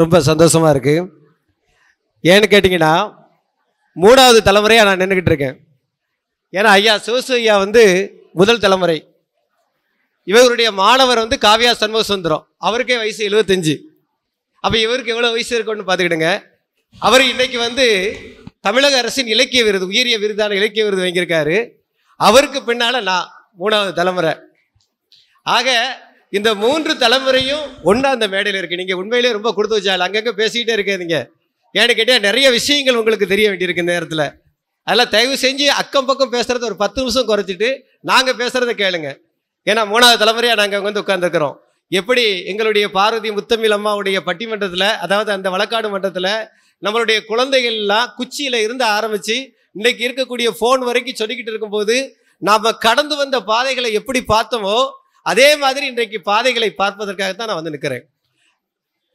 ரொம்ப சந்தோஷமாக இருக்குது ஏன்னு கேட்டிங்கன்னா மூணாவது தலைமுறையாக நான் நின்றுக்கிட்டு இருக்கேன். ஏன்னா ஐயா சிவசு ஐயா வந்து முதல் தலைமுறை. இவருடைய மாணவர் வந்து காவியா சண்முக சுந்தரம் அவருக்கே வயசு எழுபத்தஞ்சு அப்போ இவருக்கு எவ்வளோ வயசு இருக்குன்னு பார்த்துக்கிடுங்க. அவர் இன்னைக்கு வந்து தமிழக அரசின் இலக்கிய விருது உயரிய விருதான இலக்கிய விருது வாங்கியிருக்காரு. அவருக்கு பின்னால் நான் மூணாவது தலைமுறை. ஆக இந்த மூன்று தலைமுறையும் ஒன்றா அந்த மேடையில் இருக்கு. நீங்கள் உண்மையிலேயே ரொம்ப கொடுத்து வச்சால். அங்கங்கே பேசிக்கிட்டே இருக்காதீங்க. ஏன்னு கேட்டால் நிறைய விஷயங்கள் உங்களுக்கு தெரிய வேண்டியிருக்கு இந்த நேரத்தில். அதெல்லாம் தயவு செஞ்சு அக்கம் பக்கம் பேசுகிறத ஒரு பத்து நிமிஷம் குறைச்சிட்டு நாங்கள் பேசுகிறத கேளுங்க. ஏன்னா மூணாவது தலைமுறையாக நாங்கள் வந்து உட்காந்துருக்குறோம் எப்படி எங்களுடைய பார்வதி முத்தமிழ் அம்மாவுடைய பட்டிமன்றத்தில் அதாவது அந்த வழக்காடு மன்றத்தில் நம்மளுடைய குழந்தைகள்லாம் குச்சியில் இருந்து ஆரம்பித்து இன்னைக்கு இருக்கக்கூடிய ஃபோன் வரைக்கும் சொல்லிக்கிட்டு இருக்கும்போது நாம் கடந்து வந்த பாதைகளை எப்படி பார்த்தோமோ அதே மாதிரி இன்றைக்கு பாதைகளை பார்ப்பதற்காக தான் நான் வந்து நிற்கிறேன்.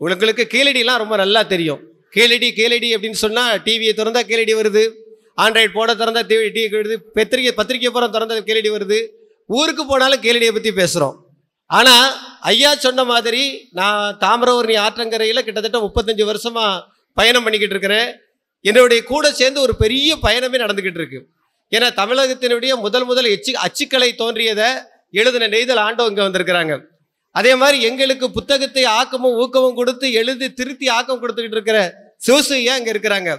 உங்களுக்கு கீழடிலாம் ரொம்ப நல்லா தெரியும். கீழடி கீழடி அப்படின்னு சொன்னால் டிவியை திறந்தால் கீழடி வருது. ஆண்ட்ராய்டு போட திறந்தால் டிவி டிவி வருது பத்திரிக்கை பத்திரிக்கை போகிற திறந்தால் கீழடி வருது. ஊருக்கு போனாலும் கீழடியை பற்றி பேசுகிறோம் ஆனால் ஐயா சொன்ன மாதிரி நான் தாமிரவரணி ஆற்றங்கரையில் கிட்டத்தட்ட முப்பத்தஞ்சு வருஷமாக பயணம் பண்ணிக்கிட்டு இருக்கிறேன். என்னுடைய கூட சேர்ந்து ஒரு பெரிய பயணமே நடந்துக்கிட்டு இருக்கு. ஏன்னா தமிழகத்தினுடைய முதல் முதல் எச்சு அச்சுக்கலை தோன்றியதை எழுதின நெய்தல் ஆண்டோ இங்கே வந்திருக்கிறாங்க. அதே மாதிரி எங்களுக்கு புத்தகத்தை ஆக்கமும் ஊக்கமும் கொடுத்து எழுதி திருத்தி ஆக்கம் கொடுத்துக்கிட்டு இருக்கிற சிவசையா இங்கே இருக்கிறாங்க?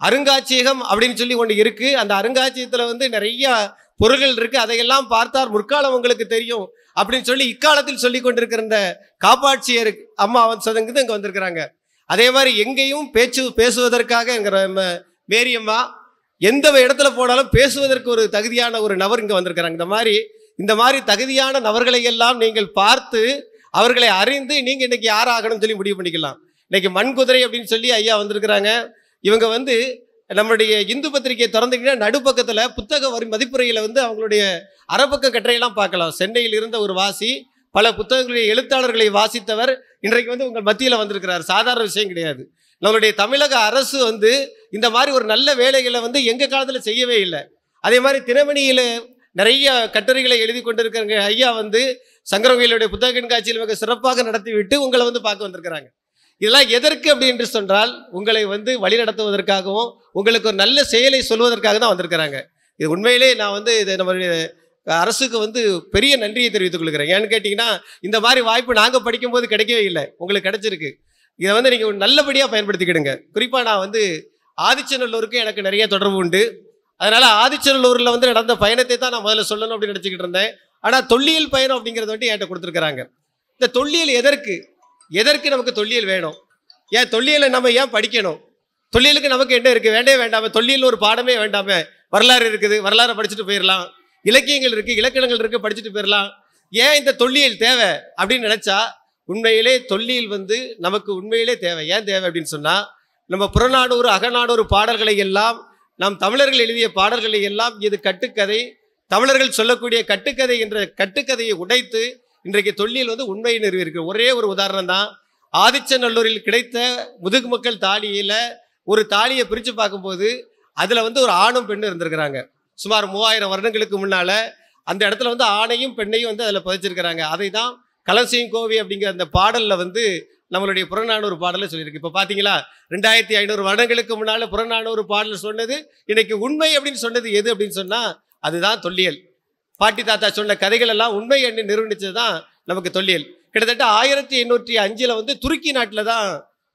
அருங்காட்சியகம் அப்படின்னு சொல்லி ஒன்று இருக்குது அந்த அருங்காட்சியகத்தில் வந்து நிறைய பொருள்கள் இருக்குது அதையெல்லாம் பார்த்தால் முற்காலம் உங்களுக்கு தெரியும் அப்படின்னு சொல்லி இக்காலத்தில் சொல்லி கொண்டிருக்கிற இந்த காப்பாட்சியர் அம்மா அவன் சதங்குது இங்கே வந்திருக்கிறாங்க. அதே மாதிரி எங்கேயும் பேச்சு பேசுவதற்காக என்கிற மேரியம்மா எந்த இடத்துல போனாலும் பேசுவதற்கு ஒரு தகுதியான ஒரு நபர் இங்கே வந்திருக்கிறாங்க. இந்த மாதிரி இந்த மாதிரி தகுதியான நபர்களை எல்லாம் நீங்கள் பார்த்து அவர்களை அறிந்து நீங்கள் இன்னைக்கு யார் ஆகணும்னு சொல்லி முடிவு பண்ணிக்கலாம். இன்னைக்கு மண்குதிரை அப்படின்னு சொல்லி ஐயா வந்திருக்கிறாங்க. இவங்க வந்து நம்மளுடைய இந்து பத்திரிகையை திறந்தீங்கன்னா நடுப்பக்கத்தில் புத்தக வரி மதிப்புரையில் வந்து அவங்களுடைய அறப்பக்க கட்டுரையெல்லாம் பார்க்கலாம். சென்னையில் இருந்த ஒரு வாசி பல புத்தகங்களுடைய எழுத்தாளர்களை வாசித்தவர் இன்றைக்கு வந்து உங்கள் மத்தியில் வந்திருக்கிறார். சாதாரண விஷயம் கிடையாது. நம்மளுடைய தமிழக அரசு வந்து இந்த மாதிரி ஒரு நல்ல வேலைகளை வந்து எங்கள் காலத்தில் செய்யவே இல்லை. அதே மாதிரி தினமணியில் நிறைய கட்டுரைகளை எழுதி கொண்டிருக்கிறங்க. ஐயா வந்து சங்கரவங்களுடைய புத்தக கண்காட்சியில் மிக சிறப்பாக நடத்தி விட்டு உங்களை வந்து பார்க்க வந்திருக்கிறாங்க. இதெல்லாம் எதற்கு அப்படி என்று சொன்னால் உங்களை வந்து வழிநடத்துவதற்காகவும் உங்களுக்கு ஒரு நல்ல செயலை சொல்வதற்காக தான் வந்திருக்கிறாங்க. இது உண்மையிலே நான் வந்து இது நம்மளுடைய அரசுக்கு வந்து பெரிய நன்றியை தெரிவித்துக் கொள்கிறேன். ஏன்னு கேட்டிங்கன்னா இந்த மாதிரி வாய்ப்பு நாங்கள் படிக்கும்போது கிடைக்கவே இல்லை. உங்களுக்கு கிடைச்சிருக்கு. இதை வந்து நீங்கள் நல்லபடியாக பயன்படுத்திக்கிடுங்க. குறிப்பாக நான் வந்து ஆதிச்சநல்லூருக்கு எனக்கு நிறைய தொடர்பு உண்டு. அதனால் ஆதிச்சநல்லூரில் வந்து நடந்த பயணத்தை தான் நான் முதல்ல சொல்லணும் அப்படின்னு நினச்சிக்கிட்டு இருந்தேன். ஆனால் தொல்லியல் பயணம் அப்படிங்கிறத வந்து என்கிட்ட கொடுத்துருக்குறாங்க. இந்த தொல்லியல் எதற்கு? எதற்கு நமக்கு தொல்லியல் வேணும்? ஏன் தொல்லியலை நம்ம ஏன் படிக்கணும்? தொல்லியலுக்கு நமக்கு என்ன இருக்குது வேண்டே வேண்டாமே. தொல்லியல் ஒரு பாடமே வேண்டாமே. வரலாறு இருக்குது. வரலாறை படிச்சுட்டு போயிடலாம் இலக்கியங்கள் இருக்குது இலக்கணங்கள் இருக்குது படிச்சுட்டு போயிடலாம் ஏன் இந்த தொல்லியல் தேவை அப்படின்னு நினச்சா உண்மையிலே தொல்லியல் வந்து நமக்கு உண்மையிலே தேவை. ஏன் தேவை அப்படின்னு சொன்னால் நம்ம புறநானூறு அகநானூறு பாடல்களை எல்லாம் நாம் தமிழர்கள் எழுதிய பாடல்களை எல்லாம் இது கட்டுக்கதை. தமிழர்கள் சொல்லக்கூடிய கட்டுக்கதை என்ற கட்டுக்கதையை உடைத்து இன்றைக்கு தொல்லியல் வந்து உண்மையை நிறுவியிருக்கு ஒரே ஒரு உதாரணம் தான். ஆதிச்சநல்லூரில் கிடைத்த முதுகு மக்கள் தாலியில் ஒரு தாலியை பிரித்து பார்க்கும்போது அதில் வந்து ஒரு ஆணும் பெண்ணும் இருந்திருக்கிறாங்க. சுமார் மூவாயிரம் வருடங்களுக்கு முன்னால் அந்த இடத்துல வந்து ஆணையும் பெண்ணையும் வந்து அதில் பதிச்சிருக்கிறாங்க. அதை தான் கலசியும் கோவி அப்படிங்கிற அந்த பாடலில் வந்து நம்மளுடைய புறநானூறு பாடலை சொல்லியிருக்கு. இப்போ பார்த்தீங்களா ரெண்டாயிரத்தி ஐநூறு வருடங்களுக்கு முன்னால் புறநானூறு பாடல் சொன்னது இன்னைக்கு உண்மை அப்படின்னு சொன்னது எது அப்படின்னு சொன்னால் அதுதான் தொல்லியல். பாட்டி தாத்தா சொன்ன கதைகள் எல்லாம் உண்மை என்று நிரூபிச்சது தான் நமக்கு தொல்லியல். கிட்டத்தட்ட ஆயிரத்தி எண்ணூற்றி அஞ்சில் வந்து துருக்கி நாட்டில் தான்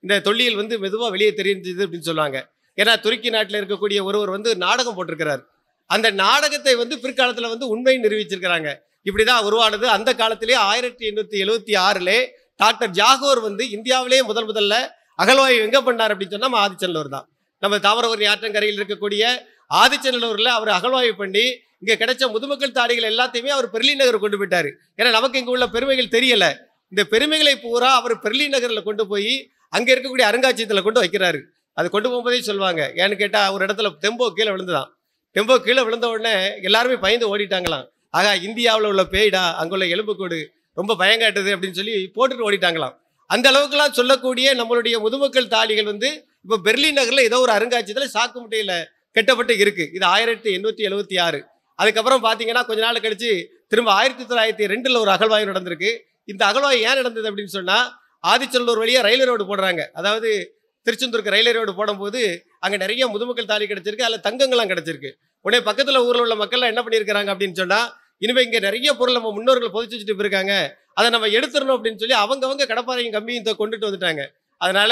இந்த தொல்லியல் வந்து மெதுவாக வெளியே தெரிஞ்சது அப்படின்னு சொல்லுவாங்க. ஏன்னா துருக்கி நாட்டில் இருக்கக்கூடிய ஒருவர் வந்து நாடகம் போட்டிருக்கிறார். அந்த நாடகத்தை வந்து பிற்காலத்தில் வந்து உண்மை நிரூபிச்சிருக்கிறாங்க. இப்படி தான் உருவானது. அந்த காலத்திலே ஆயிரத்தி எண்ணூற்றி எழுபத்தி ஆறிலே டாக்டர் ஜாகோர் வந்து இந்தியாவிலேயே முதல் முதல்ல அகழ்வாய்வு எங்கே பண்ணார் அப்படின்னு சொன்னால் நம்ம ஆதிச்சநல்லூர் தான். நம்ம தாமிரபரணி ஆற்றங்கரையில் இருக்கக்கூடிய ஆதிச்சநல்லூரில் அவர் அகழ்வாய்வு பண்ணி இங்கே கிடைச்ச முதுமக்கள் தாடிகள் எல்லாத்தையுமே அவர் பெர்லி நகர் கொண்டு போயிட்டார். ஏன்னா நமக்கு இங்கே உள்ள பெருமைகள் தெரியலை. இந்த பெருமைகளை பூரா அவர் பெர்லி நகரில் கொண்டு போய் அங்கே இருக்கக்கூடிய அருங்காட்சியகத்தில் கொண்டு வைக்கிறாரு. அது கொண்டு போகும்போதே சொல்லுவாங்க. ஏன்னு கேட்டால் ஒரு இடத்துல தெம்போ கீழே விழுந்துதான். தெம்போ கீழே விழுந்த உடனே எல்லாருமே பயந்து ஓடிட்டாங்களாம். ஆகா இந்தியாவில் உள்ள பேய்டா அங்குள்ள எலும்புக்கூடு ரொம்ப பயங்காட்டுது அப்படின்னு சொல்லி போட்டுட்டு ஓடிட்டாங்களாம். அந்த அளவுக்குலாம் சொல்லக்கூடிய நம்மளுடைய முதுமக்கள் தாலிகள் வந்து இப்போ பெர்லின் நகரில் ஏதோ ஒரு அருங்காட்சியகத்தில் சாக்கு முட்டையில் கெட்டப்பட்டு இருக்கு. இது ஆயிரத்தி எண்ணூற்றி எழுபத்தி ஆறு. அதுக்கப்புறம் பார்த்தீங்கன்னா கொஞ்ச நாள் கழிச்சு திரும்ப ஆயிரத்தி தொள்ளாயிரத்தி ரெண்டில் ஒரு அகழ்வாய்வு நடந்திருக்கு. இந்த அகழ்வாய்வு ஏன் நடந்தது அப்படின்னு சொன்னால் ஆதிச்சல்லூர் வழியாக ரயில்வே ரோடு போடுறாங்க. அதாவது திருச்செந்தூருக்கு ரயில்வே ரோடு போடும்போது அங்கே நிறைய முதுமக்கள் தாலி கிடச்சிருக்கு அதில் தங்கங்கள்லாம் கிடச்சிருக்கு. உடனே பக்கத்தில் ஊரில் உள்ள மக்கள்லாம் என்ன பண்ணியிருக்கிறாங்க அப்படின்னு சொன்னால் இனிமே இங்கே நிறைய பொருள் நம்ம முன்னோர்கள் புதைச்சி வச்சுட்டு போயிருக்காங்க. அதை நம்ம எடுத்துடணும் அப்படின்னு சொல்லி அவங்கவங்க கடப்பாறையும் கம்பியும் இதை கொண்டுட்டு வந்துட்டாங்க. அதனால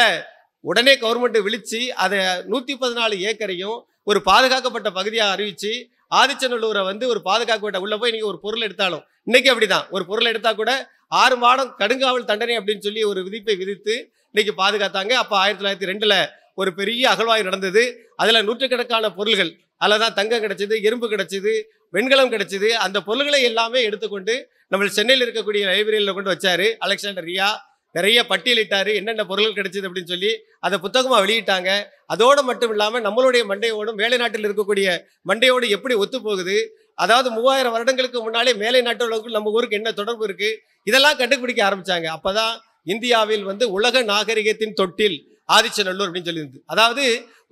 உடனே கவர்மெண்ட்டு விழிச்சு அதை நூற்றி பதினாலு ஏக்கரையும் ஒரு பாதுகாக்கப்பட்ட பகுதியாக அறிவித்து ஆதிச்சநல்லூரை வந்து ஒரு பாதுகாக்கப்பட்ட உள்ளே போய் நீங்கள் ஒரு பொருள் எடுத்தாலும் இன்னைக்கு அப்படிதான். ஒரு பொருள் எடுத்தால் கூட ஆறு மாதம் கடுங்காவல் தண்டனை அப்படின்னு சொல்லி ஒரு விதிப்பை விதித்து இன்னைக்கு பாதுகாத்தாங்க. அப்போ ஆயிரத்தி தொள்ளாயிரத்தி ரெண்டில் ஒரு பெரிய அகழ்வாய்வு நடந்தது. அதில் நூற்றுக்கணக்கான பொருள்கள் அதில் தான் தங்கம் கிடச்சிது இரும்பு கிடச்சிது வெண்கலம் கிடச்சிது. அந்த பொருள்களை எல்லாமே எடுத்துக்கொண்டு நம்ம சென்னையில் இருக்கக்கூடிய லைப்ரரியில் கொண்டு வச்சார் அலெக்சாண்டர் ரியா. நிறைய பட்டியலிட்டார். என்னென்ன பொருள்கள் கிடைச்சிது அப்படின்னு சொல்லி அதை புத்தகமாக வெளியிட்டாங்க. அதோடு மட்டும் இல்லாமல் நம்மளுடைய மண்டையோடும் மேலை நாட்டில் இருக்கக்கூடிய மண்டையோடு எப்படி ஒத்து போகுது அதாவது மூவாயிரம் வருடங்களுக்கு முன்னாலே மேலை நாட்டோட நம்ம ஊருக்கு என்ன தொடர்பு இருக்குது இதெல்லாம் கண்டுபிடிக்க ஆரம்பித்தாங்க அப்போ தான் இந்தியாவில் வந்து உலக நாகரிகத்தின் தொட்டில் ஆதிச்சநல்லூர் அப்படின்னு சொல்லியிருந்து. அதாவது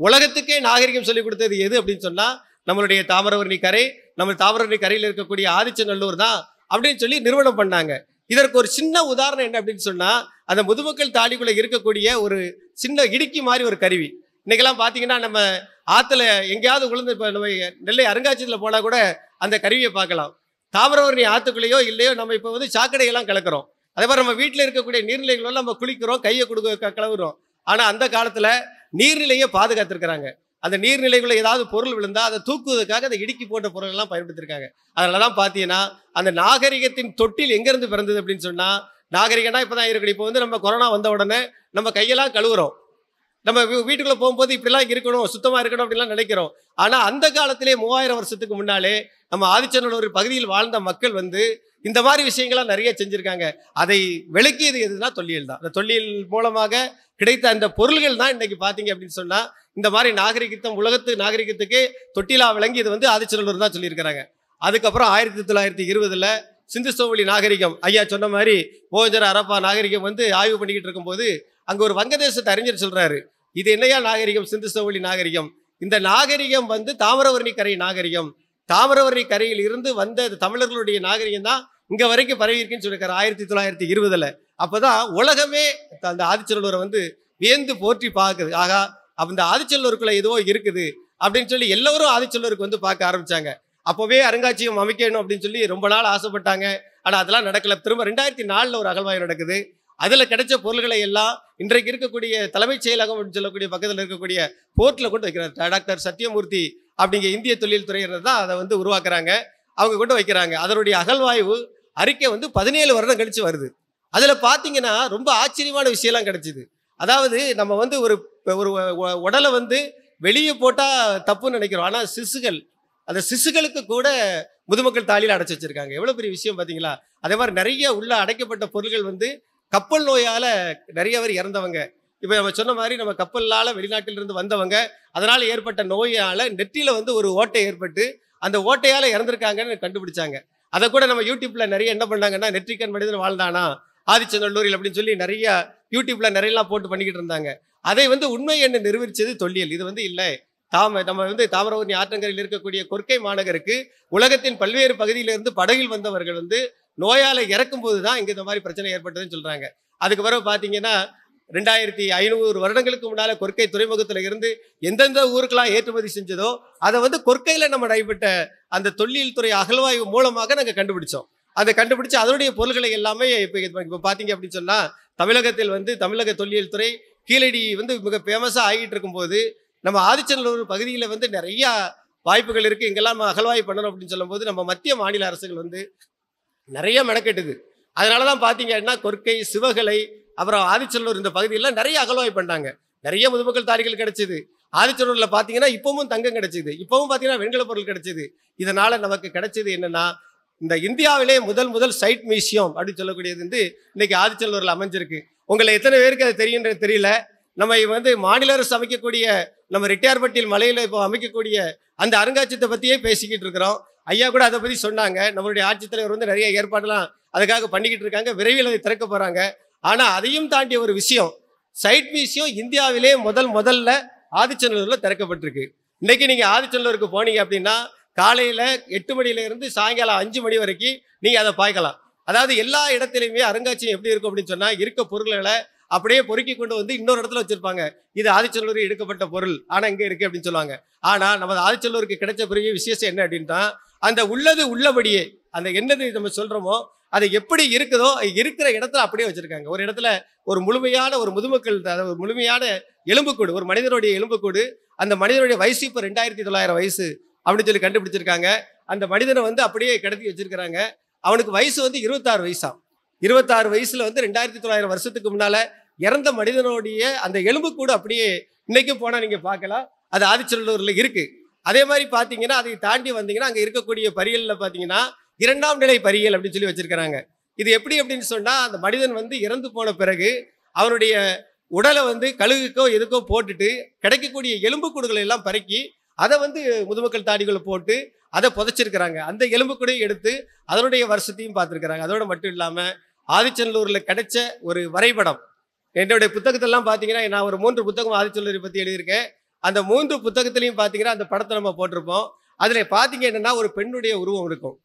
உலகத்துக்கே நாகரிகம் சொல்லி கொடுத்தது எது அப்படின்னு சொன்னால் நம்மளுடைய தாமிரபரணி கரை நம்ம தாமிரபரணி கரையில் இருக்கக்கூடிய ஆதிச்சநல்லூர் தான் அப்படின்னு சொல்லி நிறுவனம் பண்ணாங்க. இதற்கு ஒரு சின்ன உதாரணம் என்ன அப்படின்னு சொன்னால் அந்த முதுமக்கள் தாலிக்குள்ளே இருக்கக்கூடிய ஒரு சின்ன இடுக்கி மாதிரி ஒரு கருவி. இன்றைக்கெல்லாம் பார்த்தீங்கன்னா நம்ம ஆற்றுல எங்கேயாவது உளுந்து இப்போ நம்ம நெல்லை அருங்காட்சியத்தில் போனால் கூட அந்த கருவியை பார்க்கலாம். தாமிரபரணி ஆற்றுக்குள்ளேயோ இல்லையோ நம்ம இப்போ வந்து சாக்கடையெல்லாம் கலக்கிறோம். அதே மாதிரி நம்ம வீட்டில் இருக்கக்கூடிய நீர்நிலைகளெல்லாம் நம்ம குளிக்கிறோம் கையை கொடுக்க கலவுறோம் ஆனால் அந்த காலத்தில் நீர்நிலையை பாதுகாத்திருக்கிறாங்க. அந்த நீர்நிலைக்குள்ள ஏதாவது பொருள் விழுந்தா அதை தூக்குவதற்காக அந்த இடுக்கி போட்ட பொருள் எல்லாம் பயன்படுத்திருக்காங்க. அதனால தான் பார்த்தீங்கன்னா அந்த நாகரிகத்தின் தொட்டில் எங்கேருந்து பிறந்தது அப்படின்னு சொன்னால் நாகரிகம்னா இப்போ தான் இருக்கணும் இப்போ வந்து நம்ம கொரோனா வந்த உடனே நம்ம கையெல்லாம் கழுவுறோம். நம்ம வீட்டுக்குள்ளே போகும்போது இப்படிலாம் இருக்கணும் சுத்தமாக இருக்கணும் அப்படிலாம் நினைக்கிறோம். ஆனால் அந்த காலத்திலே மூவாயிரம் வருஷத்துக்கு முன்னாலே நம்ம ஆதிச்சநல்லூர் பகுதியில் வாழ்ந்த மக்கள் வந்து இந்த மாதிரி விஷயங்கள்லாம் நிறைய செஞ்சுருக்காங்க. அதை விளக்கியது எதுனா தொல்லியல் தான். அந்த தொல்லியல் மூலமாக கிடைத்த அந்த பொருள்கள் தான் இன்றைக்கி பார்த்தீங்க அப்படின்னு சொன்னால் இந்த மாதிரி நாகரிகத்தம் உலகத்து நாகரிகத்துக்கு தொட்டிலா விளங்கி இது வந்து ஆதிச்சநல்லூர் தான் சொல்லியிருக்கிறாங்க. அதுக்கப்புறம் ஆயிரத்தி தொள்ளாயிரத்தி இருபதில் சிந்து சோவழி நாகரிகம். ஐயா சொன்ன மாதிரி மோகஞ்சர அரப்பா நாகரிகம் வந்து ஆய்வு பண்ணிக்கிட்டு இருக்கும்போது அங்கே ஒரு வங்கதேசத்து அறிஞர் சொல்கிறாரு இது என்னையா நாகரிகம்? சிந்து நாகரிகம். இந்த நாகரிகம் வந்து தாமிரவர்ணி கரை நாகரிகம். தாமிரவர்ணி கரையில் இருந்து வந்த தமிழர்களுடைய நாகரிகம் தான் இங்கே வரைக்கும் பரவி இருக்குன்னு சொல்லியிருக்காரு ஆயிரத்தி தொள்ளாயிரத்தி இருபதில். அப்போ தான் உலகமே அந்த ஆதிச்சல்லூரை வந்து வியந்து போற்றி பார்க்குது. ஆகா அந்த ஆதிச்சல்லூருக்குள்ளே ஏதோ இருக்குது அப்படின்னு சொல்லி எல்லோரும் ஆதிச்சல்லூருக்கு வந்து பார்க்க ஆரம்பித்தாங்க அப்போவே அருங்காட்சியகம் அமைக்கணும் அப்படின்னு சொல்லி ரொம்ப நாள் ஆசைப்பட்டாங்க. ஆனால் அதெல்லாம் நடக்கல. திரும்ப ரெண்டாயிரத்தி நாலில் ஒரு அகழ்வாய்வு நடக்குது. அதில் கிடைச்ச பொருள்களை எல்லாம் இன்றைக்கு இருக்கக்கூடிய தலைமைச் செயலகம் அப்படின்னு சொல்லக்கூடிய பக்கத்தில் இருக்கக்கூடிய போர்ட்டில் கொண்டு வைக்கிறார். டாக்டர் சத்யமூர்த்தி அப்படிங்கிற இந்திய தொழில்துறையினர் தான் அதை வந்து உருவாக்குறாங்க. அவங்க கொண்டு வைக்கிறாங்க. அதனுடைய அகழ்வாய்வு அறிக்கை வந்து பதினேழு வருடம் கழிச்சு வருது. அதில் பார்த்தீங்கன்னா ரொம்ப ஆச்சரியமான விஷயம்லாம் கிடைச்சிது. அதாவது நம்ம வந்து ஒரு ஒரு உடலை வந்து வெளியே போட்டால் தப்புன்னு நினைக்கிறோம். ஆனால் சிசுகள் அந்த சிசுகளுக்கு கூட முதுமக்கள் தாலியில் அடைச்சி வச்சிருக்காங்க. எவ்வளோ பெரிய விஷயம் பார்த்தீங்களா அதே மாதிரி நிறைய உள்ள அடைக்கப்பட்ட பொருட்கள் வந்து கப்பல் நோயால் நிறைய பேர் இறந்தவங்க. இப்போ நம்ம சொன்ன மாதிரி நம்ம கப்பலால் வெளிநாட்டிலிருந்து வந்தவங்க அதனால் ஏற்பட்ட நோயால் நெற்றியில் வந்து ஒரு ஓட்டை ஏற்பட்டு அந்த ஓட்டையால் இறந்துருக்காங்கன்னு கண்டுபிடிச்சாங்க. அதை கூட நம்ம யூடியூப்பில் நிறைய என்ன பண்ணாங்கன்னா நெற்றிக்கண் மனிதன் வாழ்ந்தானா ஆதிச்சநல்லூரில் அப்படின்னு சொல்லி நிறைய யூடியூப்பில் நிறையலாம் போட்டு பண்ணிக்கிட்டு இருந்தாங்க. அதை வந்து உண்மை என்று நிரூபிச்சது தொல்லியல். இது வந்து இல்லை. தாம நம்ம வந்து தாமிரபரணி ஆற்றங்கரையில் இருக்கக்கூடிய கொற்கை மாநகருக்கு உலகத்தின் பல்வேறு பகுதியிலிருந்து படகில் வந்தவர்கள் வந்து நோயால் இறக்கும் போது தான் இங்கே இந்த மாதிரி பிரச்சனை ஏற்பட்டதுன்னு சொல்கிறாங்க அதுக்கு பிறகு பார்த்தீங்கன்னா ரெண்டாயிரத்தி ஐநூறு வருடங்களுக்கு முன்னால் கொற்கை துறைமுகத்தில் இருந்து எந்தெந்த ஊருக்கெல்லாம் ஏற்றுமதி செஞ்சதோ அதை வந்து கொற்கையில் நம்ம நடைபெற்ற அந்த தொல்லியல் துறை அகழ்வாய்வு மூலமாக நாங்கள் கண்டுபிடிச்சோம். அதை கண்டுபிடிச்சு அதனுடைய பொருள்களை எல்லாமே இப்போ இப்போ பார்த்தீங்க அப்படின்னு சொன்னால் தமிழகத்தில் வந்து தமிழக தொல்லியல் துறை கீழடி வந்து மிக ஃபேமஸாக ஆகிட்டு இருக்கும்போது நம்ம ஆதிச்சநல்லூர் பகுதியில் வந்து நிறையா வாய்ப்புகள் இருக்குது இங்கெல்லாம் நம்ம அகழ்வாய்வு பண்ணணும் அப்படின்னு சொல்லும்போது நம்ம மத்திய மாநில அரசுகள் வந்து நிறைய மெனக்கெட்டுது. அதனால தான் பார்த்தீங்கன்னா கொற்கை சிவகலை அப்புறம் ஆதிச்சநல்லூர் இந்த பகுதியெல்லாம் நிறைய அகழ்வாய்வு பண்ணாங்க. நிறைய முதுமக்கள் தாரிகள் கிடைச்சிது. ஆதிச்சநல்லூர்ல பார்த்தீங்கன்னா இப்பவும் தங்கம் கிடைச்சிது. இப்பவும் பார்த்தீங்கன்னா வெண்கல பொருள் கிடைச்சிது. இதனால் நமக்கு கிடைச்சது என்னென்னா இந்த இந்தியாவிலே முதல் முதல் சைட் மியூசியம் அப்படின்னு சொல்லக்கூடியது வந்து இன்னைக்கு ஆதிச்சல்லூரில் அமைஞ்சிருக்கு. உங்களை எத்தனை பேருக்கு அது தெரியுன்றது தெரியல. நம்ம வந்து மாநில அரசு அமைக்கக்கூடிய நம்ம ரெட்டியார்பட்டியில் மலையில் இப்போ அமைக்கக்கூடிய அந்த அருங்காட்சியத்தை பற்றியே பேசிக்கிட்டு இருக்கிறோம். ஐயா கூட அதை பற்றி சொன்னாங்க. நம்மளுடைய ஆட்சித்தலைவர் வந்து நிறைய ஏற்பாடெல்லாம் அதுக்காக பண்ணிக்கிட்டு இருக்காங்க. விரைவில் அதை திறக்க போகிறாங்க ஆனால் அதையும் தாண்டிய ஒரு விஷயம் சைட் மியூசியம் இந்தியாவிலே முதல் முதல்ல ஆதிச்சநல்லூரில் திறக்கப்பட்டிருக்கு. இன்றைக்கி நீங்கள் ஆதிச்சநல்லூருக்கு போனீங்க அப்படின்னா காலையில் எட்டு மணியிலேருந்து சாயங்காலம் அஞ்சு மணி வரைக்கும் நீங்கள் அதை பார்க்கலாம் அதாவது எல்லா இடத்துலையுமே அருங்காட்சியகம் எப்படி இருக்கும் அப்படின்னு சொன்னால் இருக்க பொருள்களை அப்படியே பொறுக்கி கொண்டு வந்து இன்னொரு இடத்துல வச்சிருப்பாங்க. இது ஆதிச்சல்லூரில் எடுக்கப்பட்ட பொருள். ஆனா இங்க இருக்கு அப்படின்னு சொல்லுவாங்க. ஆனா நமது ஆதிச்சல்லூருக்கு கிடைச்ச பெரிய விசேஷம் என்ன அப்படின்னா அந்த உள்ளது உள்ளபடியே அந்த என்னது நம்ம சொல்றோமோ அது எப்படி இருக்குதோ இருக்கிற இடத்துல அப்படியே வச்சிருக்காங்க. ஒரு இடத்துல ஒரு முழுமையான ஒரு முதுமக்கள் அதாவது ஒரு முழுமையான எலும்புக்கூடு ஒரு மனிதனுடைய எலும்புக்கூடு அந்த மனிதனுடைய வயசு இப்போ ரெண்டாயிரத்தி தொள்ளாயிரம் வயசு அப்படின்னு சொல்லி கண்டுபிடிச்சிருக்காங்க. அந்த மனிதனை வந்து அப்படியே கிடத்தி வச்சிருக்கிறாங்க. அவனுக்கு வயசு வந்து இருபத்தாறு வயசாம் இருபத்தாறு வயசுல வந்து ரெண்டாயிரத்தி தொள்ளாயிரம் வருஷத்துக்கு முன்னால இறந்த மனிதனுடைய அந்த எலும்புக்கூடு அப்படியே இன்னைக்கும் போனா நீங்க பார்க்கலாம். அது ஆதிச்சல்லூர்ல இருக்கு. அதே மாதிரி பாத்தீங்கன்னா அதை தாண்டி வந்தீங்கன்னா அங்க இருக்கக்கூடிய பரியல்ல பாத்தீங்கன்னா இரண்டாம் நிலை பரியல் அப்படின்னு சொல்லி வச்சிருக்கிறாங்க. இது எப்படி அப்படின்னு சொன்னா அந்த மனிதன் வந்து இறந்து போன பிறகு அவனுடைய உடலை வந்து கழுகுக்கோ எதுக்கோ போட்டுட்டு கிடைக்கக்கூடிய எலும்புக்கூடுகளை எல்லாம் பறக்கி அதை வந்து முதுமக்கள் தாடிகளை போட்டு அதை புதைச்சிருக்கிறாங்க. அந்த எலும்புக்கூடையும் எடுத்து அதனுடைய வருஷத்தையும் பார்த்துருக்குறாங்க. அதோடு மட்டும் இல்லாமல் ஆதிச்சநல்லூரில் கிடைச்ச ஒரு வரைபடம். என்னுடைய புத்தகத்தெல்லாம் பார்த்தீங்கன்னா நான் ஒரு மூன்று புத்தகம் ஆதிச்சநல்லூரை பற்றி எழுதியிருக்கேன். அந்த மூன்று புத்தகத்துலையும் பார்த்தீங்கன்னா அந்த படத்தை நம்ம போட்டிருப்போம். அதில் பார்த்தீங்க என்னென்னா ஒரு பெண்ணுடைய உருவம் இருக்கும்.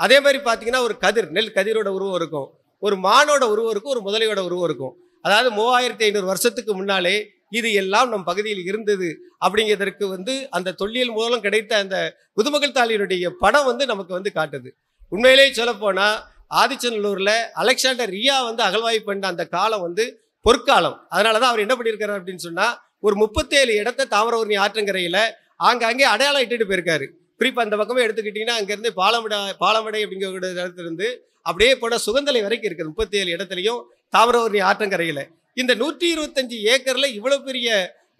அதே மாதிரி பார்த்தீங்கன்னா ஒரு கதிர் நெல் கதிரோட உருவம் இருக்கும். ஒரு மானோட உருவம் இருக்கும் ஒரு முதலையோட உருவம் இருக்கும். அதாவது மூவாயிரத்தி ஐநூறு வருஷத்துக்கு முன்னாலே இது எல்லாம் நம் பகுதியில் இருந்தது அப்படிங்கிறதற்கு வந்து அந்த தொல்லியல் மூலம் கிடைத்த அந்த புதுமகள் தாளியினுடைய படம் வந்து நமக்கு வந்து காட்டுது. உண்மையிலேயே சொல்லப்போனால் ஆதிச்சநல்லூரில் அலெக்சாண்டர் ரியா வந்து அகழ்வாய்வு பண்ண அந்த காலம் வந்து பொற்காலம். அதனால தான் அவர் என்ன பண்ணியிருக்காரு அப்படின்னு சொன்னால் ஒரு முப்பத்தேழு இடத்த தாமிரபரணி ஆற்றங்கரையில் ஆங்காங்கே அடையாளம் இட்டுட்டு போயிருக்காரு. குறிப்பாக அந்த பக்கமே எடுத்துக்கிட்டிங்கன்னா அங்கேருந்து பாலமடை பாலமடை அப்படிங்கிற இடத்துலேருந்து அப்படியே போன சுகந்தலை வரைக்கும் இருக்குது முப்பத்தி ஏழு இடத்துலையும் தாமிரபரணி ஆற்றங்கரையில். இந்த நூற்றி இருபத்தஞ்சு ஏக்கரில் இவ்வளோ பெரிய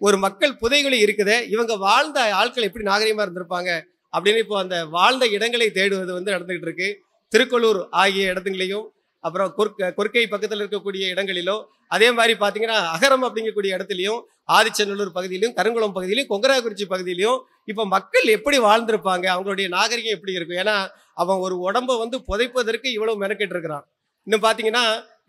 ஒரு மக்கள் புதைகுழி இருக்குது இவங்க வாழ்ந்த ஆட்கள் எப்படி நாகரிகமாக இருந்திருப்பாங்க அப்படின்னு இப்போ அந்த வாழ்ந்த இடங்களை தேடுவது வந்து நடந்துகிட்டு இருக்கு. திருக்கொள்ளூர் ஆகிய இடத்துங்களையும் அப்புறம் கொர்க்க கொர்க்கை பக்கத்தில் இருக்கக்கூடிய இடங்களிலோ அதே மாதிரி பார்த்தீங்கன்னா அகரம் அப்படிங்கக்கூடிய இடத்துலையும் ஆதிச்சநல்லூர் பகுதியிலையும் கருங்குளம் பகுதியிலையும் கொங்கராக்குறிச்சி பகுதியிலையும் இப்போ மக்கள் எப்படி வாழ்ந்திருப்பாங்க அவங்களுடைய நாகரிகம் எப்படி இருக்கும்? ஏன்னா அவன் ஒரு உடம்ப வந்து புதைப்பதற்கு இவ்வளவு மெனக்கெட்டு இருக்கிறான் இன்னும் பார்த்தீங்கன்னா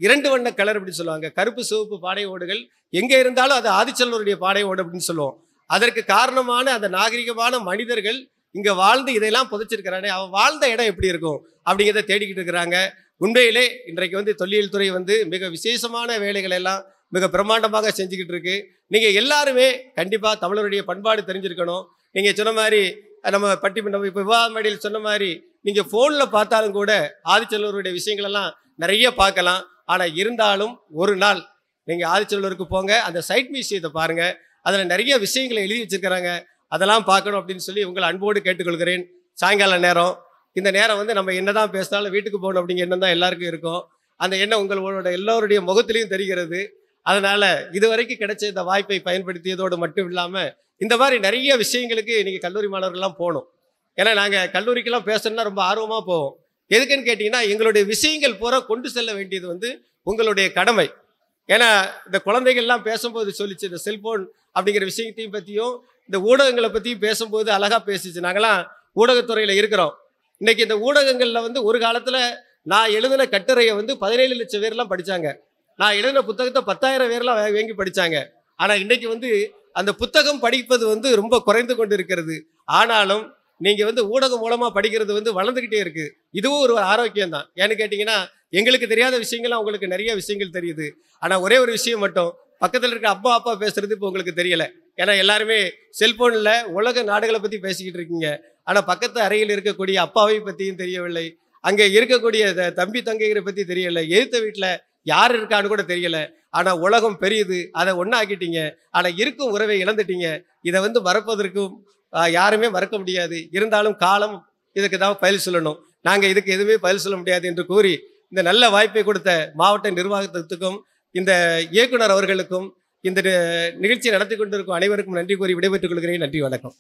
இரண்டு வண்ண கலர் அப்படின்னு சொல்லுவாங்க. கருப்பு சிவப்பு பாடை ஓடுகள் எங்கே இருந்தாலும் அது ஆதிச்சல்லூருடைய பாடை ஓடு அப்படின்னு சொல்லுவோம். அதற்கு காரணமான அந்த நாகரிகமான மனிதர்கள் இங்கே வாழ்ந்து இதையெல்லாம் புதைச்சிருக்கிறானே அவன் வாழ்ந்த இடம் எப்படி இருக்கும் அப்படிங்கிறத தேடிக்கிட்டு இருக்கிறாங்க. உண்மையிலே இன்றைக்கு வந்து தொல்லியல் துறை வந்து மிக விசேஷமான வேலைகளை எல்லாம் மிக பிரம்மாண்டமாக செஞ்சுக்கிட்டு இருக்கு. நீங்கள் எல்லாருமே கண்டிப்பாக தமிழருடைய பண்பாடு தெரிஞ்சிருக்கணும். நீங்கள் சொன்ன மாதிரி நம்ம பட்டி நம்ம இப்போ விவாத மேடையில் சொன்ன மாதிரி நீங்கள் ஃபோனில் பார்த்தாலும் கூட ஆதிச்சல்லூருடைய விஷயங்களெல்லாம் நிறைய பார்க்கலாம். ஆனால் இருந்தாலும் ஒரு நாள் நீங்கள் ஆதிச்சல்லூருக்கு போங்க அந்த சைட் மியூசியத்தை பாருங்கள் அதில் நிறைய விஷயங்களை எழுதி வச்சுருக்கிறாங்க. அதெல்லாம் பார்க்கணும் அப்படின்னு சொல்லி உங்களை அன்போடு கேட்டுக்கொள்கிறேன். சாயங்கால நேரம். இந்த நேரம் வந்து நம்ம என்ன தான் பேசினாலும் வீட்டுக்கு போகணும் அப்படிங்கிற எண்ணம் தான் எல்லாருக்கும் இருக்கும். அந்த எண்ணம் உங்களோட எல்லோருடைய முகத்திலையும் தெரிகிறது. அதனால் இதுவரைக்கும் கிடைச்ச இந்த வாய்ப்பை பயன்படுத்தியதோடு மட்டும் இல்லாமல் இந்த மாதிரி நிறைய விஷயங்களுக்கு நீங்கள் கல்லூரி மாணவர்கள்லாம் போகணும். ஏன்னா நாங்கள் கல்லூரிக்கெல்லாம் பேசணும்னா ரொம்ப ஆர்வமாக போவோம். எதுக்குன்னு கேட்டிங்கன்னா எங்களுடைய விஷயங்கள் பூரா கொண்டு செல்ல வேண்டியது வந்து உங்களுடைய கடமை. ஏன்னா இந்த குழந்தைகள்லாம் பேசும்போது சொல்லிச்சு இந்த செல்ஃபோன் அப்படிங்கிற விஷயத்தையும் பற்றியும் இந்த ஊடகங்களை பற்றியும் பேசும்போது அழகாக பேசிச்சு. நாங்களாம் ஊடகத்துறையில் இருக்கிறோம். இன்றைக்கி இந்த ஊடகங்களில் வந்து ஒரு காலத்தில் நான் எழுதின கட்டுரையை வந்து பதினேழு லட்சம் பேர்லாம் படித்தாங்க நான் எழுதின புத்தகத்தை பத்தாயிரம் பேர்லாம் வா- வாங்கி படித்தாங்க ஆனால் இன்றைக்கி வந்து அந்த புத்தகம் படிப்பது வந்து ரொம்ப குறைந்து கொண்டு இருக்கிறது ஆனாலும் நீங்கள் வந்து ஊடகம் மூலமாக படிக்கிறது வந்து வளர்ந்துக்கிட்டே இருக்குது இதுவும் ஒரு ஆரோக்கியம் தான். ஏன்னு கேட்டிங்கன்னா எங்களுக்கு தெரியாத விஷயங்கள்லாம் உங்களுக்கு நிறைய விஷயங்கள் தெரியுது. ஆனால் ஒரே ஒரு விஷயம் மட்டும் பக்கத்தில் இருக்க அப்பா அப்பா பேசுறது இப்போ உங்களுக்கு தெரியல. ஏன்னா எல்லாருமே செல்போனில் உலக நாடுகளை பற்றி பேசிக்கிட்டு இருக்கீங்க. ஆனால் பக்கத்து அறையில் இருக்கக்கூடிய அப்பாவை பற்றியும் தெரியவில்லை. அங்கே இருக்கக்கூடிய தம்பி தங்கைகளை பற்றி தெரியலை எதிர்த்த வீட்டில் யார் இருக்கான்னு கூட தெரியல. ஆனால் உலகம் பெரியது. அதை ஒன்றாக்கிட்டீங்க ஆனால் இருக்கும் உறவை இழந்துட்டீங்க. இதை வந்து மறப்பதற்கும் யாருமே மறக்க முடியாது. இருந்தாலும் காலம் இதுக்கு தான் பதில் சொல்லணும் நாங்கள் இதுக்கு எதுவுமே பதில் சொல்ல முடியாது என்று கூறி இந்த நல்ல வாய்ப்பை கொடுத்த மாவட்ட நிர்வாகத்துக்கும் இந்த இயக்குனர் அவர்களுக்கும் இந்த நிகழ்ச்சியை நடத்தி கொண்டிருக்கும் அனைவருக்கும் நன்றி கூறி விடைபெற்றுக் கொள்கிறேன். நன்றி வணக்கம்.